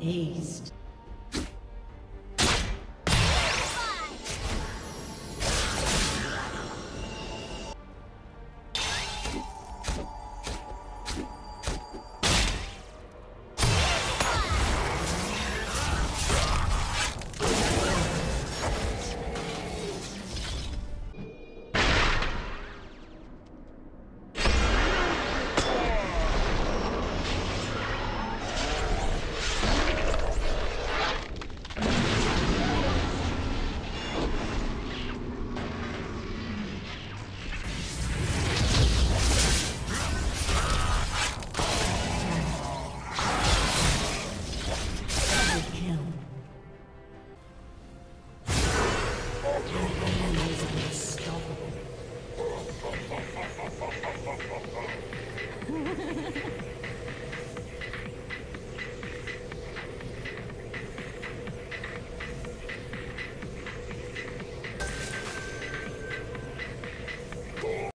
aced. Ha ha ha ha!